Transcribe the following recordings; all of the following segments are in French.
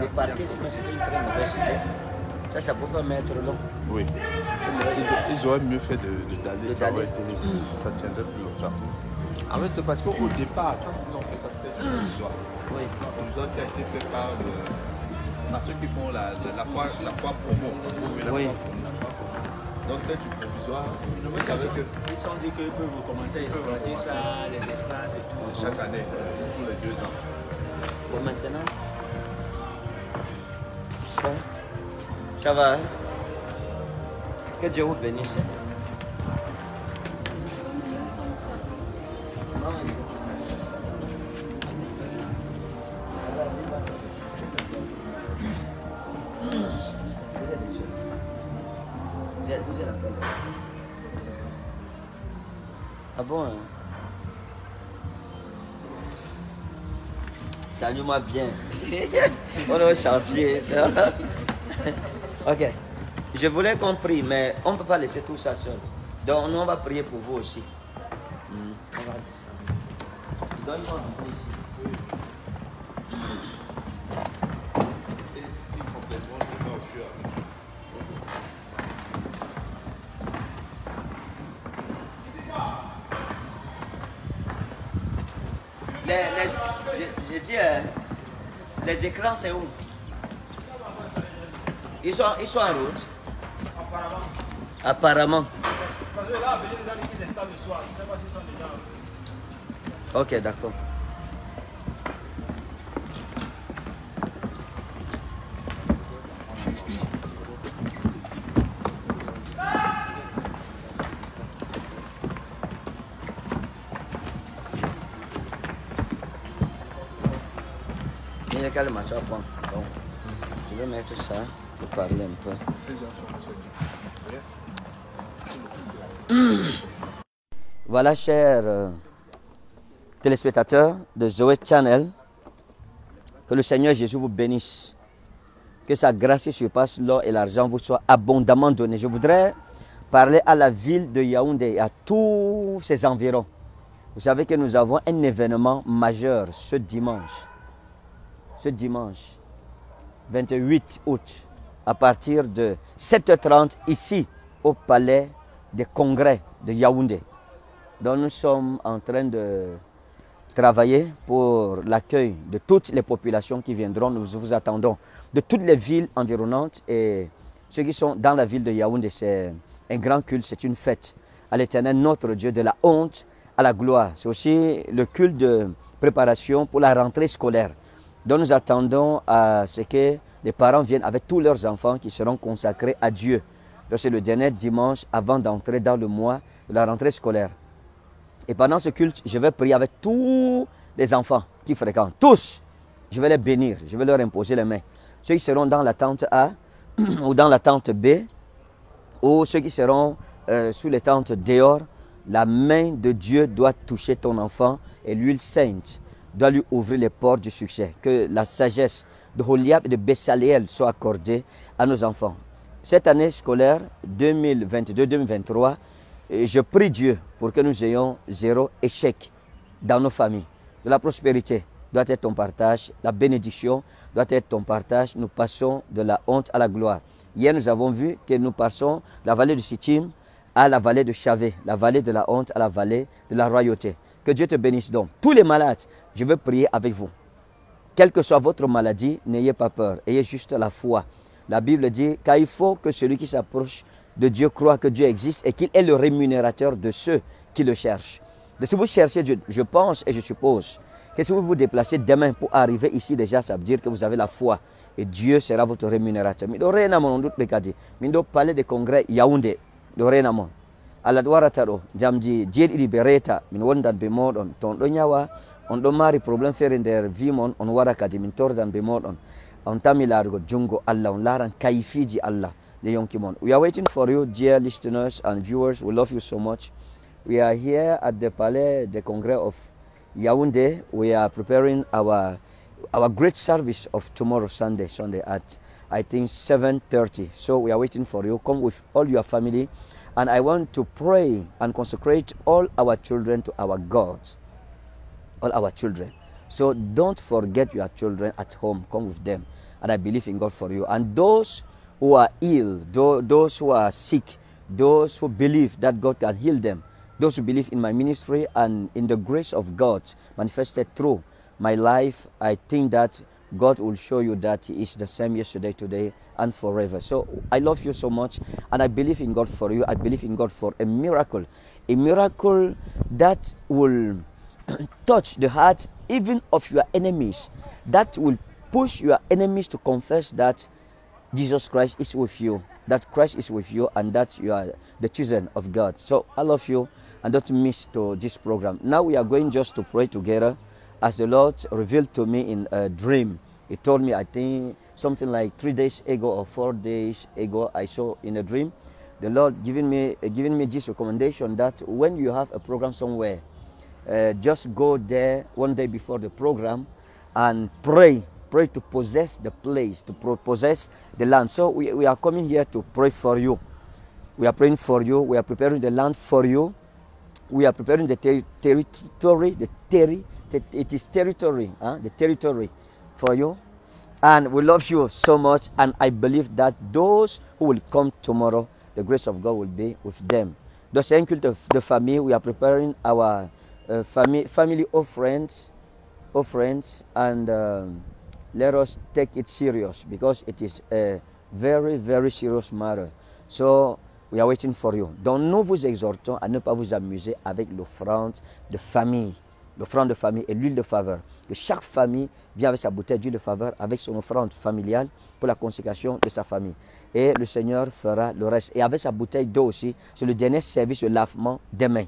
débarquer, sinon c'était une très mauvaise idée. Ça, ça peut pas mettre long. Oui. C'est. Ils, ils auraient mieux fait de, de d'aller, De ça aurait d'aller. été, ça tiendrait plus longtemps. En fait, c'est parce qu'au départ, quand ils ont fait ça, c'était du provisoire. Oui. provisoire qui a été fait par, le, par ceux qui font la, la, la, foi, la foi promo. Oui. Donc c'était du provisoire. Que Ils se sont dit qu'ils peuvent commencer à exploiter ça, les espaces et tout. chaque année, pour les deux ans. Bon, maintenant, va. hein? Que Dieu vous bénisse. Ah bon hein? Salue-moi bien. On est au chantier. ok. Je voulais qu'on prie, mais on ne peut pas laisser tout ça seul. Donc nous, on va prier pour vous aussi. Hmm, On va descendre. Donne-moi un peu ici. Les, les, je, je dis, euh, les écrans, c'est où? Ils sont, ils sont en route Apparemment. Apparemment. Parce que là, venez les amis qui installent le soir. Je ne sais pas s'ils sont déjà. en route. Ok, d'accord. Il y a calme, tu vas prendre. Donc, je vais Voilà, chers euh, téléspectateurs de Zoé Channel, que le Seigneur Jésus vous bénisse. Que sa grâce surpasse l'or et l'argent vous soit abondamment donnée. Je voudrais parler à la ville de Yaoundé et à tous ses environs. Vous savez que nous avons un événement majeur ce dimanche. Ce dimanche, 28 août, à partir de 7h30 ici au palais des congrès de Yaoundé. Donc nous sommes en train de travailler pour l'accueil de toutes les populations qui viendront. Nous vous attendons de toutes les villes environnantes et ceux qui sont dans la ville de Yaoundé. C'est un grand culte, c'est une fête à l'éternel notre Dieu de la honte à la gloire. C'est aussi le culte de préparation pour la rentrée scolaire. Donc nous attendons à ce que les parents viennent avec tous leurs enfants qui seront consacrés à Dieu. C'est le dernier dimanche avant d'entrer dans le mois de la rentrée scolaire. Et pendant ce culte, je vais prier avec tous les enfants qui fréquentent. Tous. Je vais les bénir. Je vais leur imposer les mains. Ceux qui seront dans la tente A ou dans la tente B ou ceux qui seront euh, sous les tentes dehors, la main de Dieu doit toucher ton enfant et l'huile sainte doit lui ouvrir les portes du succès. Que la sagesse de Holiab et de Bessaleel soit accordée à nos enfants. Cette année scolaire 2022-2023, et je prie Dieu pour que nous ayons zéro échec dans nos familles. La prospérité doit être ton partage, la bénédiction doit être ton partage. Nous passons de la honte à la gloire. Hier, nous avons vu que nous passons de la vallée de Sittim à la vallée de Chavé, la vallée de la honte à la vallée de la royauté. Que Dieu te bénisse donc. Tous les malades, je veux prier avec vous. Quelle que soit votre maladie, n'ayez pas peur. Ayez juste la foi. La Bible dit qu'il faut que celui qui s'approche de Dieu croit que Dieu existe et qu'il est le rémunérateur de ceux qui le cherchent. Mais si vous cherchez Dieu, je pense et je suppose que si vous vous déplacez demain pour arriver ici déjà, ça veut dire que vous avez la foi et Dieu sera votre rémunérateur. Mais dorénavant, on doit Mais doit parler des congrès Yaoundé. Ñawa on ɗo mari probléme feere nder mon on wara kadi min tordan be on tami jungo allah on laaran kayfiji allah. Nde yonki mon. We are waiting for you dear listeners and viewers. We love you so much. We are here at the palais de congrès of yaoundé. We are preparing our our great service of tomorrow sunday sunday at i think 7.30 so we are waiting for you. Come with all your family. And I want to pray and consecrate all our children to our God. All our children. So don't forget your children at home. Come with them. and I believe in God for you. And those who are ill, those who are sick, those who believe that God can heal them, those who believe in my ministry and in the grace of God manifested through my life, I think that God will show you that He is the same yesterday, today, and forever. So I love you so much, and I believe in God for you. I believe in God for a miracle, a miracle that will touch the heart even of your enemies, that will push your enemies to confess that Jesus Christ is with you, that Christ is with you, and that you are the children of God. So I love you, and don't miss to this program. Now we are going just to pray together, as the Lord revealed to me in a dream. He told me, I think something like three days ago or four days ago, I saw in a dream, the Lord giving me giving me this recommendation that when you have a program somewhere, uh, just go there one day before the program and pray pray to possess the place to possess the land. So we, we are coming here to pray for you. We are praying for you. We are preparing the land for you. We are preparing the ter- territory the terri te- it is territory huh? the territory for you. And we love you so much and i believe that those who will come tomorrow the grace of god will be with them. Cult of the family. We are preparing our uh, family family offerings offerings and um, let us take it serious because it is a very very serious matter. So we are waiting for you. Donc nous vous exhortons à ne pas vous amuser avec l'offrande de famille. L'offrande de famille et l'huile de faveur. Que chaque famille vient avec sa bouteille d'huile de faveur avec son offrande familiale pour la consécration de sa famille. Et le Seigneur fera le reste. Et avec sa bouteille d'eau aussi c'est le dernier service de lavement des mains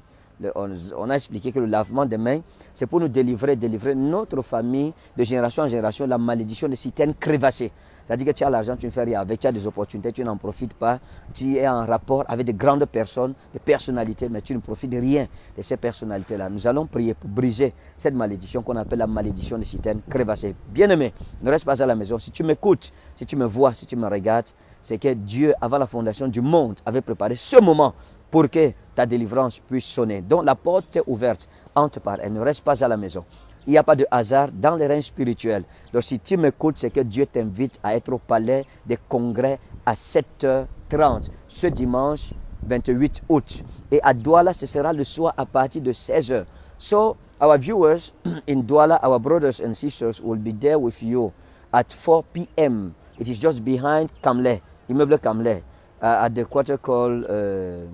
on, a expliqué que le lavement des mains, c'est pour nous délivrer, délivrer notre famille de génération en génération la malédiction de citernes crévassées. C'est-à-dire que tu as l'argent, tu ne fais rien avec, tu as des opportunités, tu n'en profites pas, tu es en rapport avec de grandes personnes, des personnalités, mais tu ne profites rien de ces personnalités-là. Nous allons prier pour briser cette malédiction qu'on appelle la malédiction de citernes crévassées. Bien-aimé, ne reste pas à la maison. Si tu m'écoutes, si tu me vois, si tu me regardes, c'est que Dieu, avant la fondation du monde, avait préparé ce moment pour que ta délivrance puisse sonner. Donc la porte est ouverte, entre par elle, ne reste pas à la maison. Il n'y a pas de hasard dans les règnes spirituels. Donc si tu m'écoutes, c'est que Dieu t'invite à être au palais des congrès à 7h30 ce dimanche 28 août. Et à Douala, ce sera le soir à partir de 16h. So our viewers in Douala, our brothers and sisters will be there with you at 4 p.m. It is just behind Kamle, immeuble Kamle, uh, at the quarter called uh,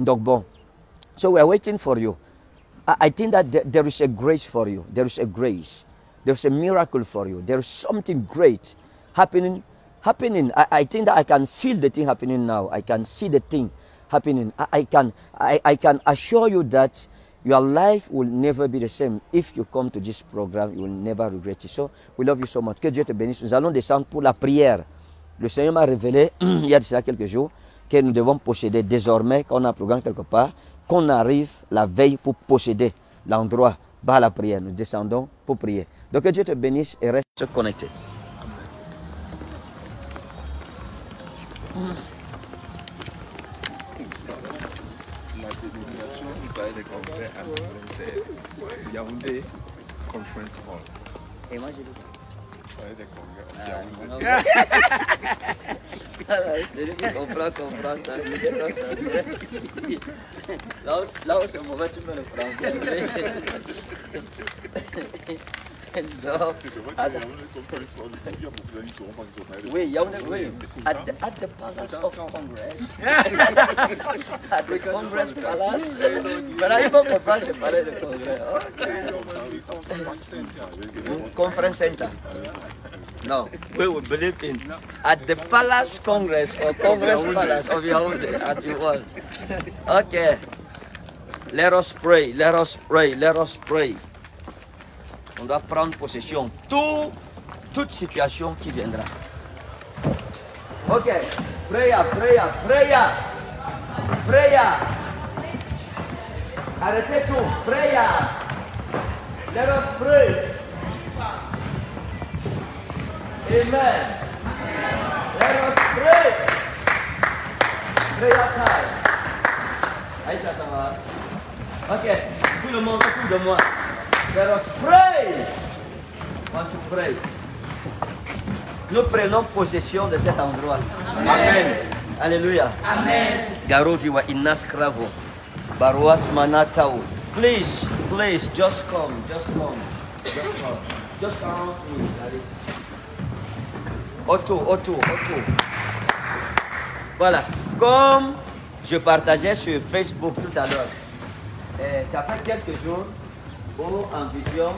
Ndogbon. So we are waiting for you. I, think that there- is a grace for you. There is a grace. There is a miracle for you. There is something great happening. Happening. I, I think that I can feel the thing happening now. I can see the thing happening. I, I can. I, I can assure you that your life will never be the same. If you come to this program, you will never regret it. So we love you so much. Que Dieu te bénisse. Nous allons descendre pour la prière. Le Seigneur m'a révélé il y a cela quelques jours que nous devons posséder désormais, quand on a un programme quelque part, qu'on arrive la veille pour posséder l'endroit, bas la prière. Nous descendons pour prier. Donc que Dieu te bénisse et reste connecté. La dénomination du palais des congrès à c'est Yaoundé Conference Hall. Et moi j'ai Palais des congrès à Yaoundé. Celui qui comprend, comprend ça. Là où, là où c'est mauvais, tu peux le français. Donc, C'est vrai Ah, que Yaoundé Conference Hall, il y a beaucoup d'amis qui seront pas qui sont au palais des oui, Yaoundé, oui. At the, at the Palace of Congress. at the Congress Palace. Maintenant, il faut comprendre ce palais de congrès. Ok. Conference Center. No, we will believe in at the Palace Congress or Congress Palace of Yaoundé at your word. Okay. Let us pray, let us pray, let us pray. On doit prendre possession. Tout, toute situation qui viendra. Ok. Prayer, prayer, prayer. Prayer. Arrêtez tout. Prayer. Let us pray. Amen. Let us pray. Prayer time. Aïcha, ça va? Ok. Tout le monde autour de moi. Let us pray. Want to pray. Nous prenons possession de cet endroit. Amen. Alléluia. Amen. Garovi wa inas kravo. Baruas manatao. Please, please, just come, just come, just come. Just count me, that is. Otto. Voilà. Comme je partageais sur Facebook tout à l'heure, euh, ça fait quelques jours où en vision,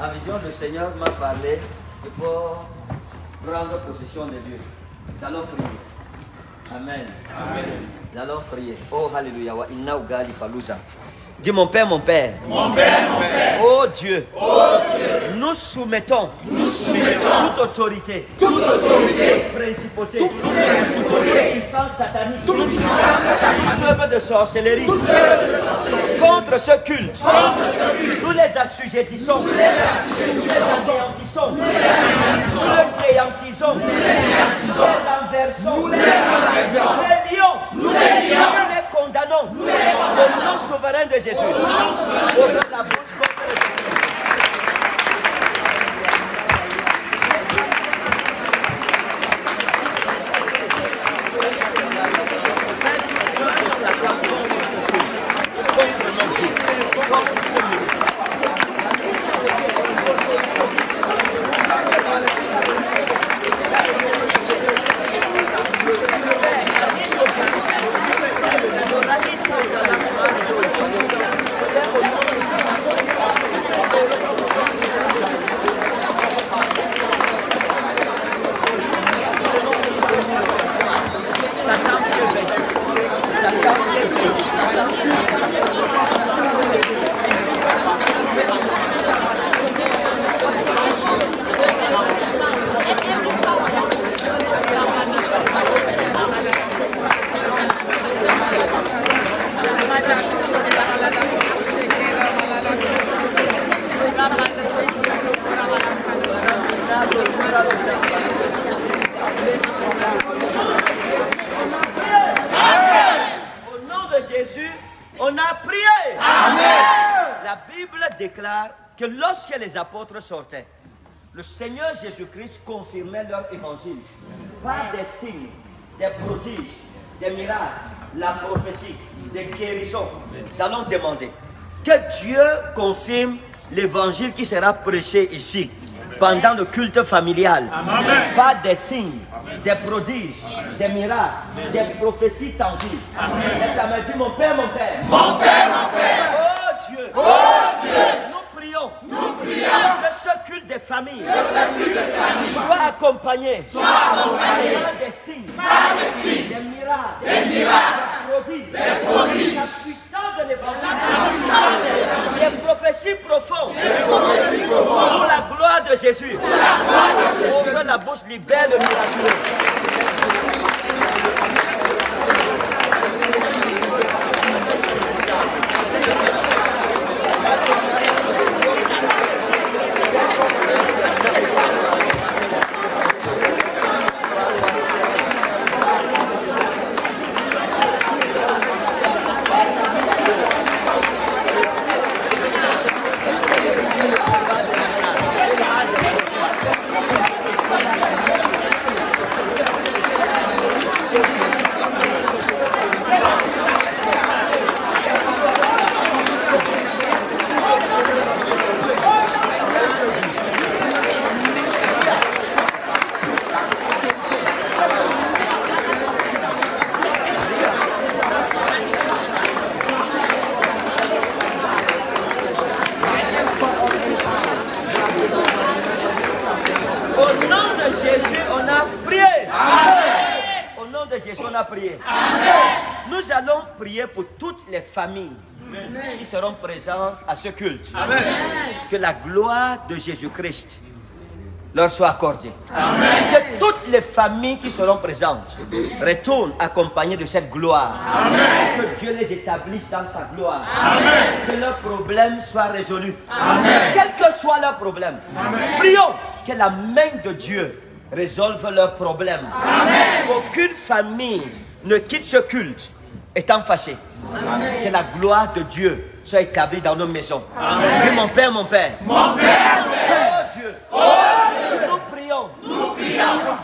en vision, le Seigneur m'a parlé, il faut prendre possession des lieux. Nous allons prier. Amen. Amen. Nous allons prier. Oh, Alléluia. Wa inna ugali faluza. Dis mon Père, mon Père. Mon Père, mon Père, Oh Dieu, oh Dieu, nous soumettons nous soumettons toute autorité, toute autorité, principauté, toute principauté, puissance satanique, toute puissance satanique, toute œuvre de sorcellerie toute œuvre de sorcellerie, contre ce culte. contre ce culte, Nous les assujettissons, nous les anéantissons, nous les néantissons, nous les renversons, nous les lions, nous les condamnons au nom souverain de Jésus. Ouvre la bouche apôtres sortaient, le Seigneur Jésus-Christ confirmait leur évangile par des signes, des prodiges, des miracles, la prophétie, des guérisons. Nous allons demander que Dieu confirme l'évangile qui sera prêché ici pendant le culte familial par des signes, des prodiges, des miracles, des prophéties tangibles. Et ça m'a dit mon Père, mon Père. mon Père, mon Père, Oh Dieu, oh Dieu, nous prions nous prions que ce culte des familles soit accompagné. Soit accompagné. Des signes, des miracles, des la prophéties profondes. Pour la gloire de Jésus. Ouvre la bouche, libère le miracle. Familles qui seront présentes à ce culte. Que la gloire de Jésus-Christ leur soit accordée. Que toutes les familles qui seront présentes retournent accompagnées de cette gloire. Que Dieu les établisse dans sa gloire. Que leurs problèmes soient résolus. Quel que soit leur problème. Prions que la main de Dieu résolve leurs problèmes. Qu'aucune famille ne quitte ce culte étant fâchée. Que la gloire de Dieu soit établi dans nos maisons. Dis mon Père, mon Père. Mon Père, Oh Dieu. Prions.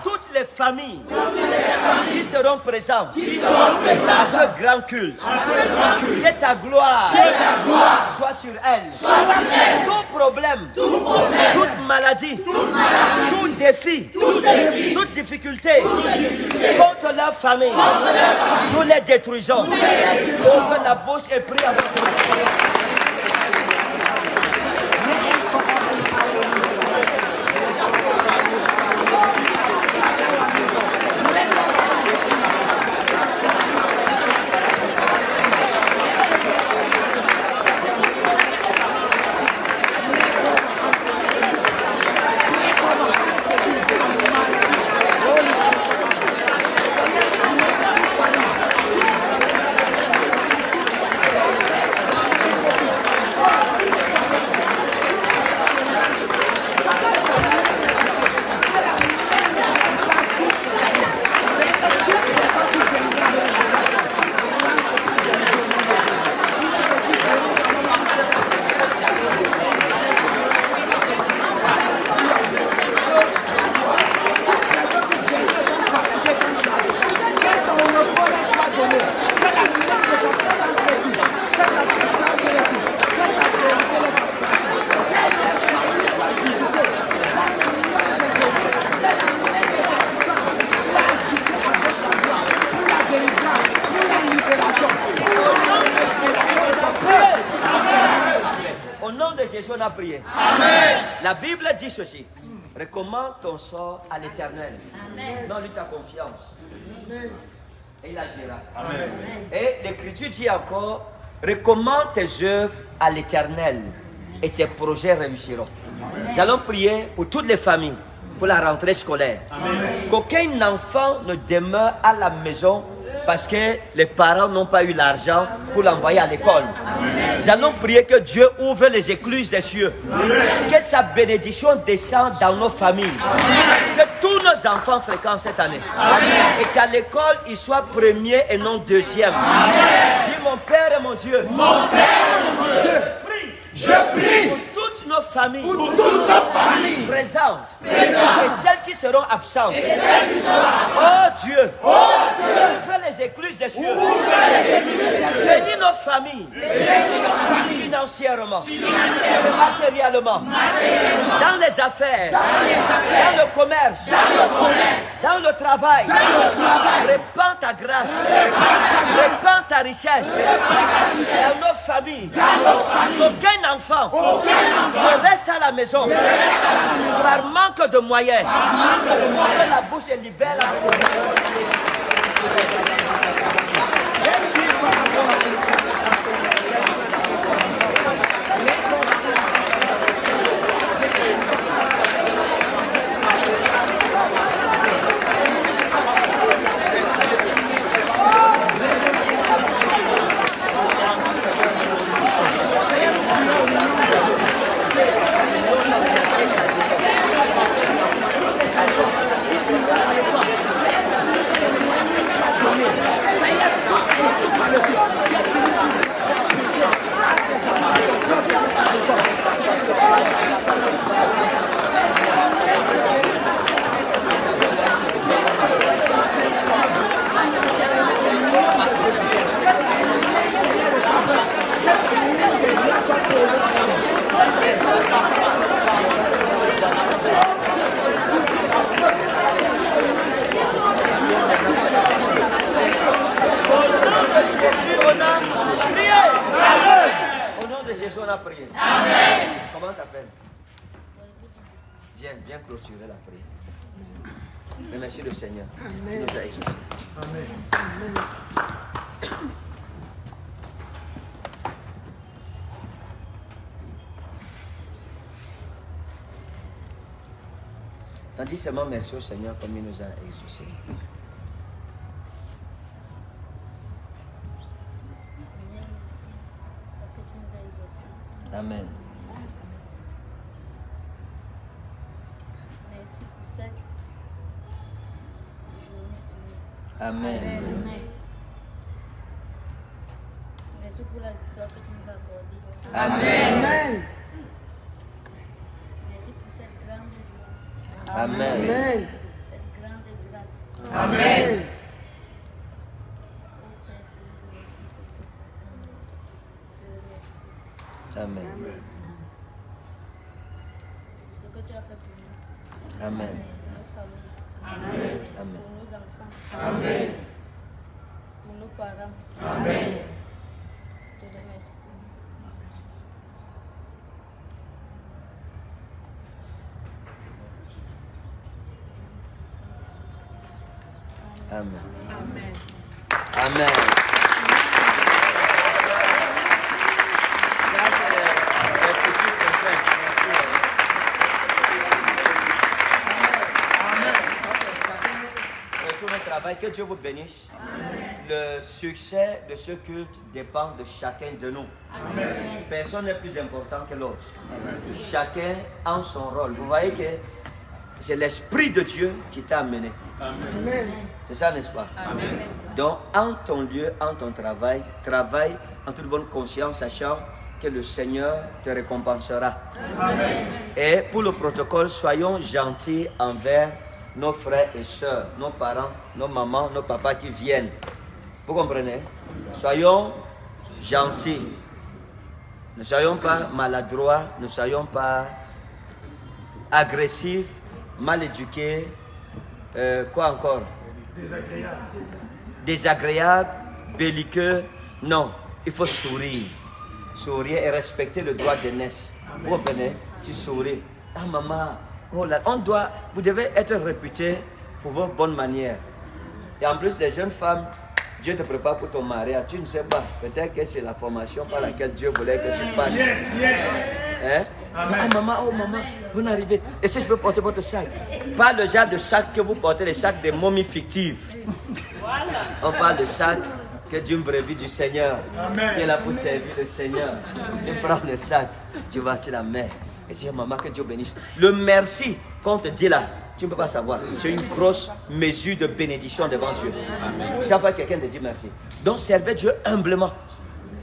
Pour toutes les familles, qui seront présentes à ce grand culte. Que ta gloire, soit sur elles. Tout problème, toute maladie, tout défi, toute difficulté contre la famille, nous les détruisons. Ouvre la bouche et prie avec nous. Dit ceci. Recommande ton sort à l'éternel. Donne-lui ta confiance. Et il agira. Et l'Écriture dit encore, recommande tes œuvres à l'éternel et tes projets réussiront. Nous allons prier pour toutes les familles, pour la rentrée scolaire. Qu'aucun enfant ne demeure à la maison parce que les parents n'ont pas eu l'argent pour l'envoyer à l'école. Nous allons prier que Dieu ouvre les écluses des cieux. Que sa bénédiction descende dans nos familles. Que tous nos enfants fréquentent cette année. Et qu'à l'école, ils soient premiers et non deuxièmes. Dis mon Père et mon Dieu. Mon Père et mon Dieu. Je prie pour toutes nos familles, présentes, et celles qui seront absentes. Oh Dieu, ouvre les écluses des cieux. Bénis nos familles, financièrement, matériellement, dans les affaires, dans le commerce, dans le travail. Répands ta grâce, répands ta richesse dans nos familles. Qu'aucun enfant ne reste à la maison par manque de moyens. La bouche et libère a prié. Comment t'appelles Viens, viens clôturer la prière. Remercie le Seigneur. qui nous a exaucés. On dit seulement merci au Seigneur comme il nous a exaucés. Amen. Merci pour cette journée. Amen. Amen. Merci pour la victoire que tu nous as accordée. Amen. Merci pour cette grande joie, Amen. cette grande grâce. Amen. Oh Père Saint, je te remercie. Amen. Ce que tu as fait pour nous, Amen. pour nos familles, Amen. pour nos enfants, pour nos parents. Je te remercie. Amen. Amen. Ça, c'est le- le petit prophète. Merci. Tout le travail. Que Dieu vous bénisse. Le succès de ce culte dépend de chacun de nous. Personne n'est plus important que l'autre. Chacun a son rôle. Vous voyez que c'est l'Esprit de Dieu qui t'a amené. C'est ça, n'est-ce pas? Donc, en ton lieu, en ton travail, travaille en toute bonne conscience, sachant que le Seigneur te récompensera. Et pour le protocole, soyons gentils envers nos frères et sœurs, nos parents, nos mamans, nos papas qui viennent. Vous comprenez? Soyons gentils. Ne soyons pas maladroits, ne soyons pas agressifs, mal éduqués. Euh, quoi encore? Désagréable, belliqueux. Non, il faut sourire. Sourire et respecter le droit d'aînesse. Vous comprenez? Tu souris. Ah maman, oh là, on doit, vous devez être réputé pour vos bonnes manières. Et en plus, les jeunes femmes, Dieu te prépare pour ton mariage. Tu ne sais pas. Peut-être que c'est la formation par laquelle Dieu voulait que tu passes. Hein? Ah maman, oh maman, vous n'arrivez. Et si je peux porter votre sac? Pas le genre de sac que vous portez, les sacs des momies fictives. On parle de sac que d'une brebis du Seigneur, qui est là pour servir le Seigneur. Tu prends le sac, tu vas, tu la mets. Et tu dis, maman, que Dieu bénisse. Le merci qu'on te dit là, tu ne peux pas savoir. C'est une grosse mesure de bénédiction devant Dieu. Chaque fois que quelqu'un te dit merci. Donc, servez Dieu humblement.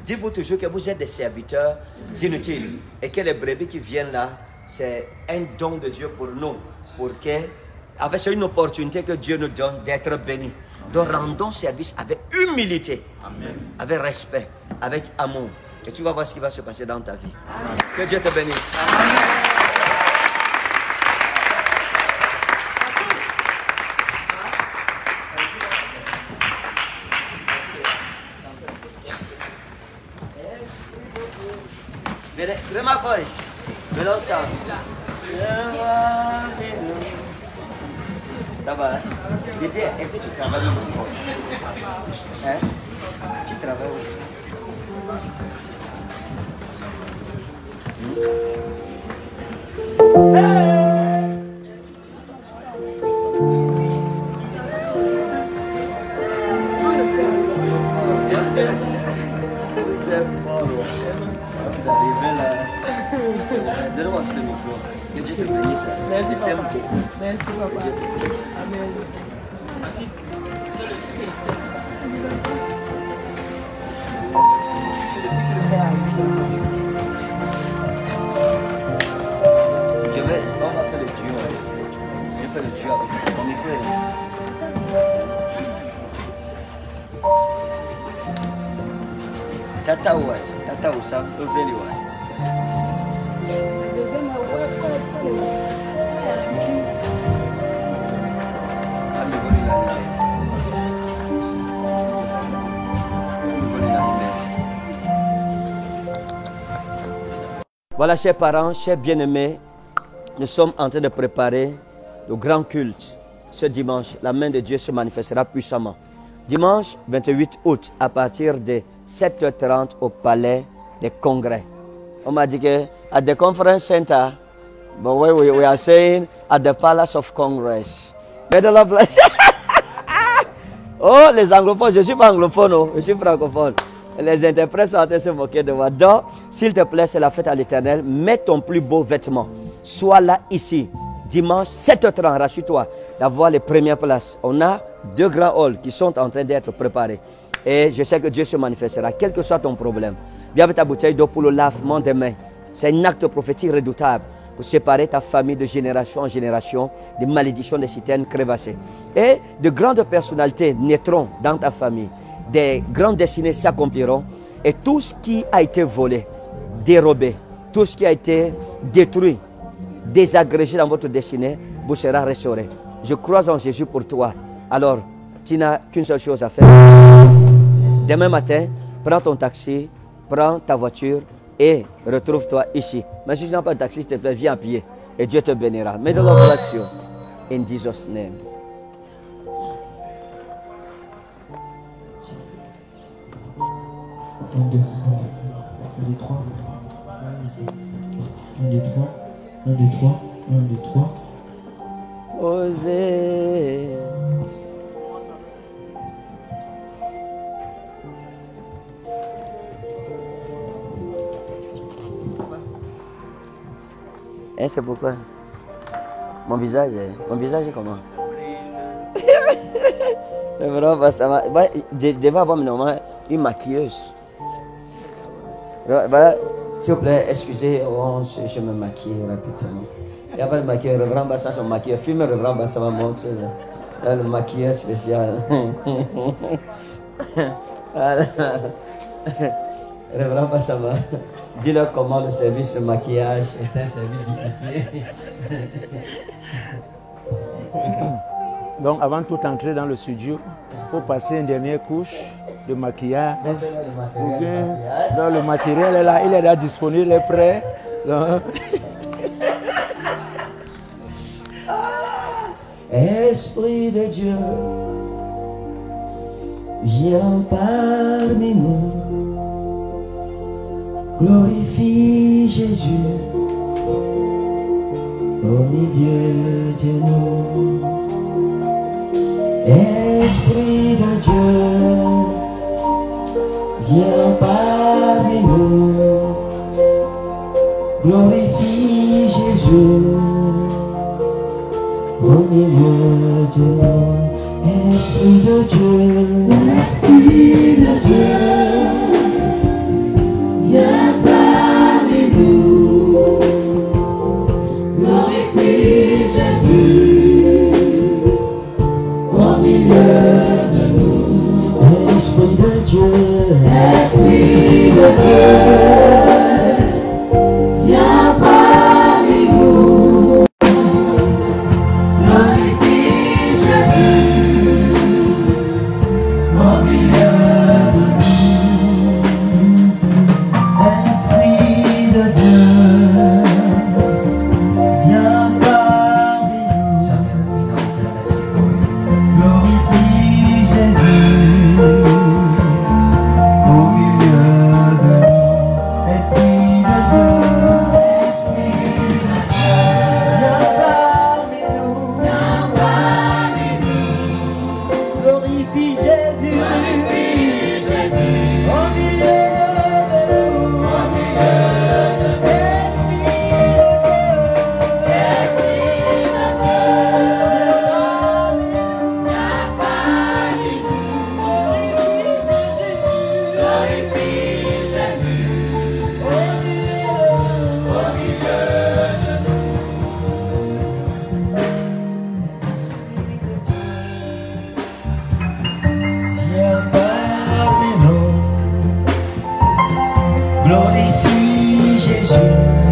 Dites-vous toujours que vous êtes des serviteurs inutiles et que les brebis qui viennent là, c'est un don de Dieu pour nous. Pour que, c'est une opportunité que Dieu nous donne d'être bénis. Donc rendons service avec humilité, avec respect, avec amour. Et tu vas voir ce qui va se passer dans ta vie. Que Dieu te bénisse. Venez, venez ma voice. Venez ensemble. Ça va, hein? Didier, est-ce que tu travailles où Hein Tu travailles où Vous là. Donne-moi ce micro. Que Dieu te bénisse. Merci, Je t'aime papa. beaucoup. Merci, papa. Amen. Je vais, on va faire le duo. Je fais le duo avec mon micro. Tata ouais, tata au sam, oveli ouais. Voilà, chers parents, chers bien-aimés, nous sommes en train de préparer le grand culte. Ce dimanche, la main de Dieu se manifestera puissamment. Dimanche 28 août, à partir de 7h30 au palais des congrès. On m'a dit que at the conference center, but we, we, are saying at the palace of congress. Oh, les anglophones, je ne suis pas anglophone, oh, je suis francophone. Les interprètes sont en train de se moquer de moi. Donc, s'il te plaît, c'est la fête à l'éternel. Mets ton plus beau vêtement. Sois là ici. Dimanche, 7h30, rassure-toi d'avoir les premières places. On a deux grands halls qui sont en train d'être préparés. Et je sais que Dieu se manifestera, quel que soit ton problème. Viens avec ta bouteille d'eau pour le lavement des mains. C'est un acte prophétique redoutable pour séparer ta famille de génération en génération des malédictions des citernes crévassées. Et de grandes personnalités naîtront dans ta famille. Des grandes destinées s'accompliront. Et tout ce qui a été volé, dérobé, tout ce qui a été détruit, désagrégé dans votre destinée, vous sera restauré. Je crois en Jésus pour toi. Alors, tu n'as qu'une seule chose à faire. Demain matin, prends ton taxi, prends ta voiture et retrouve-toi ici. Mais si tu n'as pas de taxi, s'il te plaît, viens à pied et Dieu te bénira. Mets de l'oration. In Jesus' name. Un, deux, un, deux, trois. Un, deux, trois. Un, deux, trois. Un, deux, trois. Osez. Et c'est pourquoi? Mon visage mon visage est comment? C'est vraiment, ça va. Je devais avoir normalement une maquilleuse. S'il vous plaît, excusez, oh, je, me maquille rapidement. Il n'y a pas de maquilleur, Reverend Bassa, son maquilleur. Filme Reverend Bassa va le maquilleur spécial. voilà. Reverend Bassa va. Dis-leur comment le service de maquillage est un service difficile. Donc avant de tout entrer dans le studio, il faut passer une dernière couche de maquillage. Ou bien, donc, le matériel est là, il est là disponible, il est prêt. Donc, Esprit de Dieu, viens parmi nous. Glorifie Jésus au milieu de nous. Esprit de Dieu, viens parmi nous. Glorifie Jésus au milieu de nous. Esprit de Dieu, Esprit de Dieu, glorifie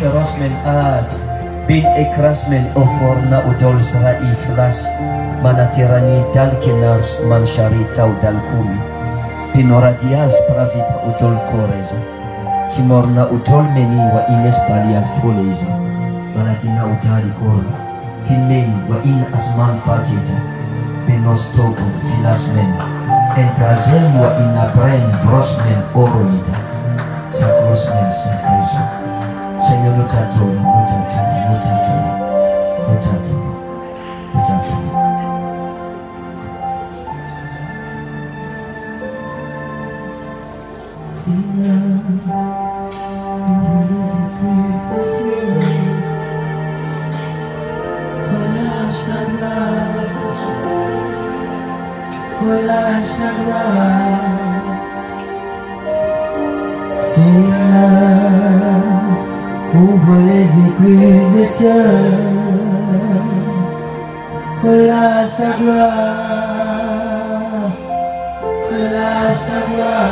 féroce menaj bin ekras men oforna udol sara iflas manaterani dal kenars manshari taw dal kumi Pinora dias pravita udol koreza simorna udol meni wa ines balial foleza manakina utari kora filmei wa in asman fakita benos togo filas men entrazem wa ina bren vros men oroida sacros men sacriso no tatu, no tatu, no tatu, no tatu Seigneur, ouvre les écluses des cieux Relâche ta grâce relâche ouvre les écluses des cieux. Relâche ta gloire. Relâche ta gloire.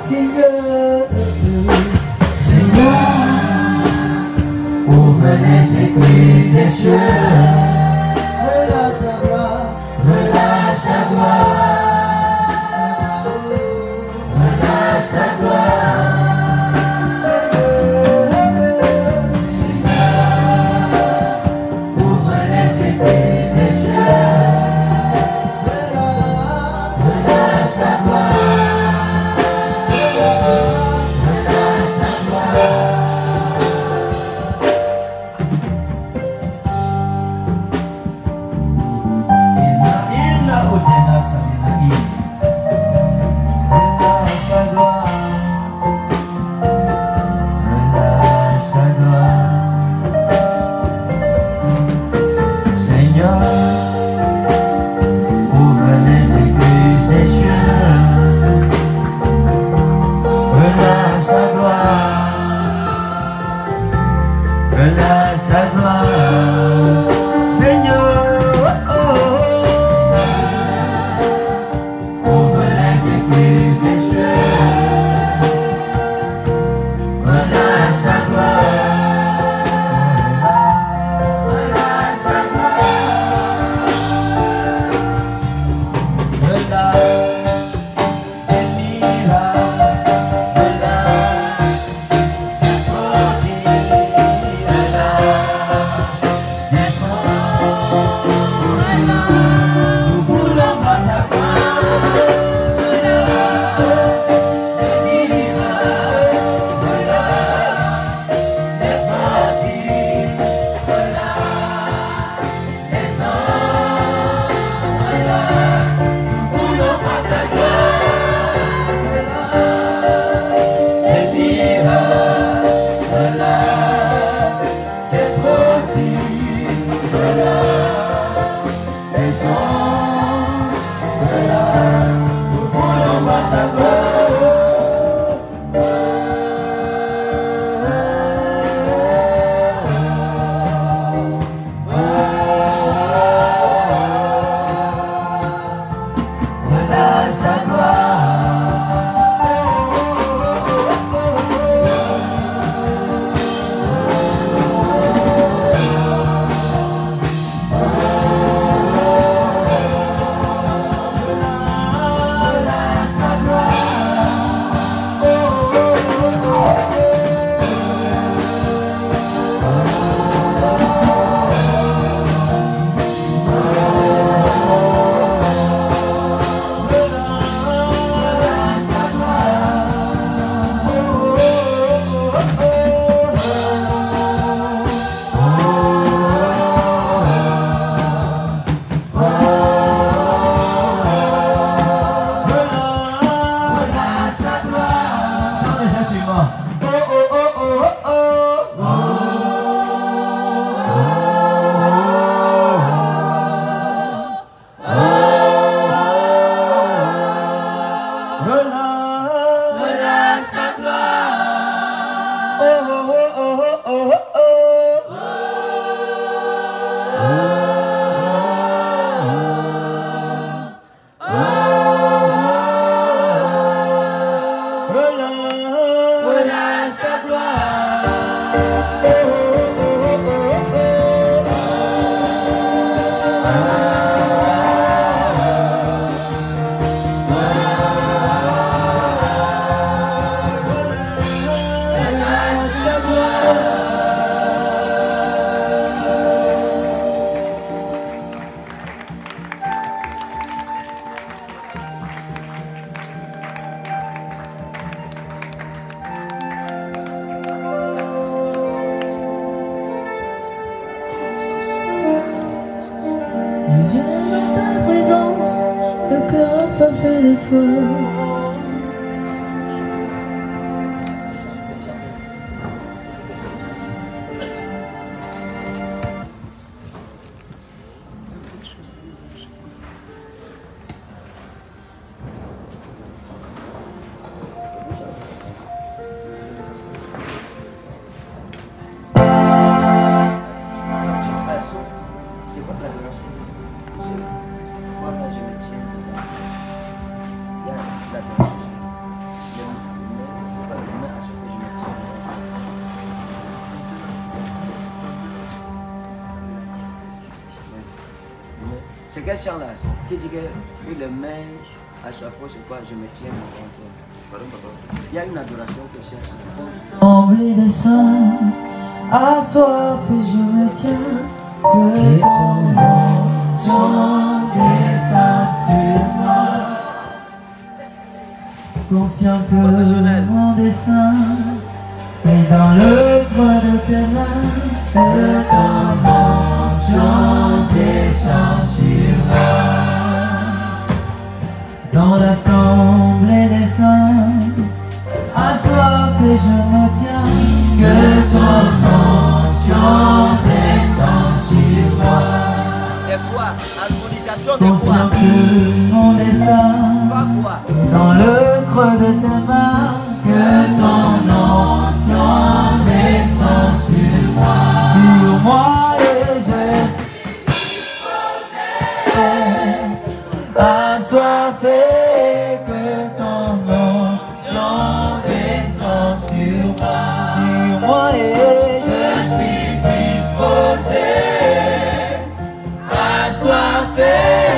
Seigneur, Seigneur, ouvre les écluses des cieux. là, qui dit oui, les mains à sa je me tiens Il y a une adoration que je je me tiens. Ton. Conscient que mon dessein est dans le creux de tes mains, que ton sang descende. Dans l'assemblée des saints, assoiffé je me tiens, que ton mention descende sur moi. Des fois, harmonisation des Conscient que mon destin, dans le creux de tes mains, que ton fé.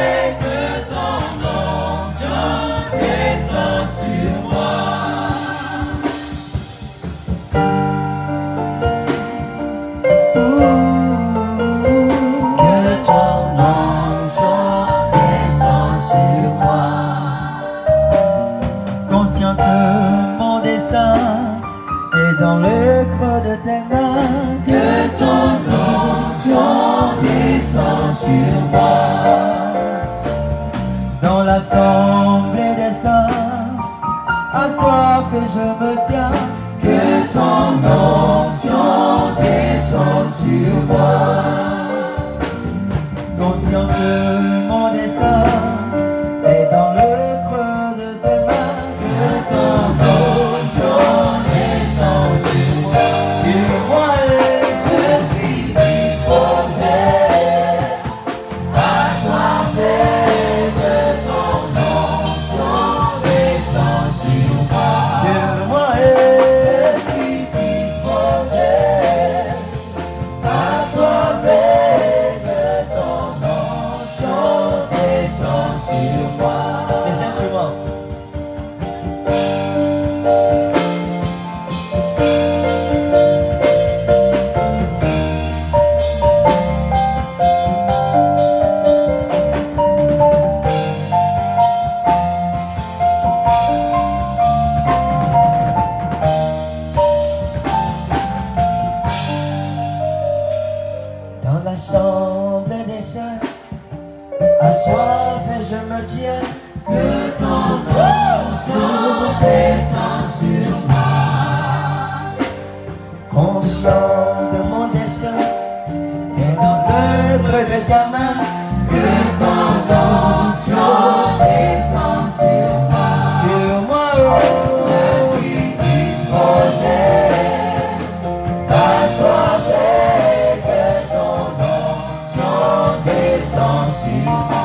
je me tiens, que ton onction descende sur moi, conscient wants you.